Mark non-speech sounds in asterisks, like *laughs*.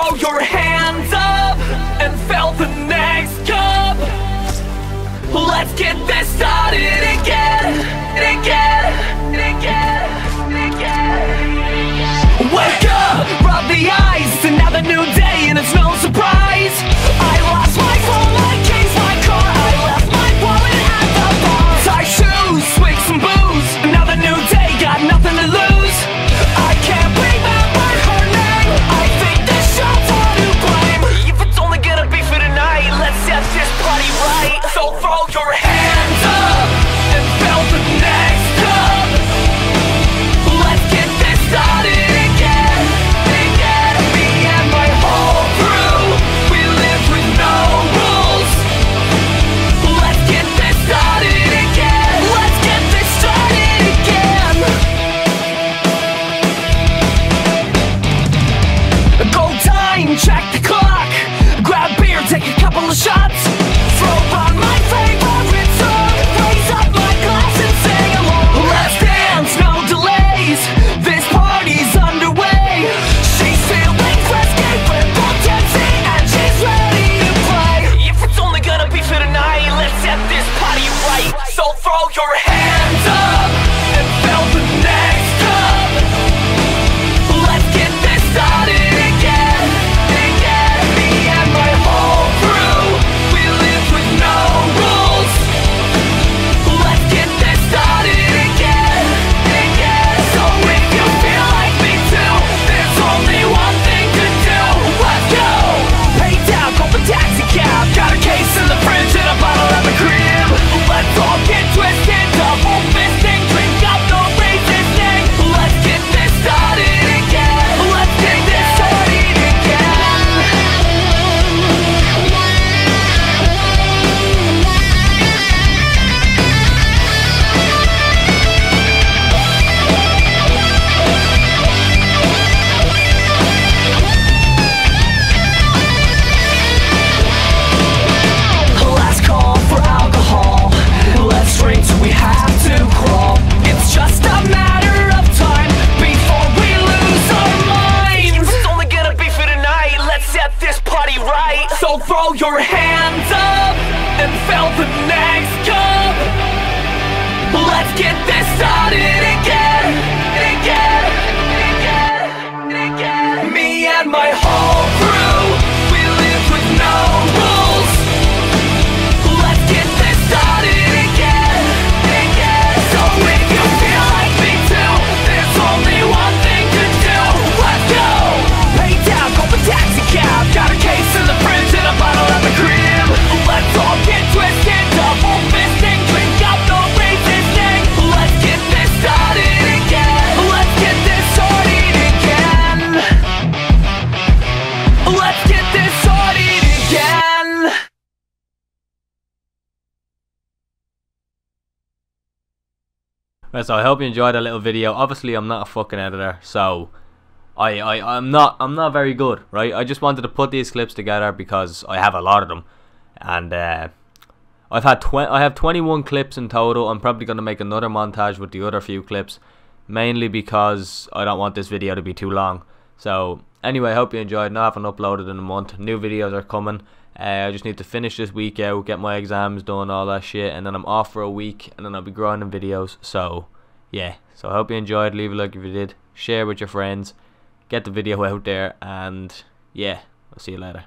throw your hands up and fill the next cup. Let's get this started check right. So throw your hands up and fill the next cup. Let's get this started Right, so I hope you enjoyed that little video. Obviously, I'm not a fucking editor, so I, I I'm not I'm not very good, right? I just wanted to put these clips together because I have a lot of them, and uh, I've had tw- I have 21 clips in total. I'm probably gonna make another montage with the other few clips, mainly because I don't want this video to be too long. So anyway, I hope you enjoyed. Now I haven't uploaded in a month. New videos are coming. Uh, I just need to finish this week out, get my exams done, all that shit, and then I'm off for a week, and then I'll be grinding videos. So, yeah. So I hope you enjoyed. Leave a like if you did. Share with your friends. Get the video *laughs* out there, and yeah, I'll see you later.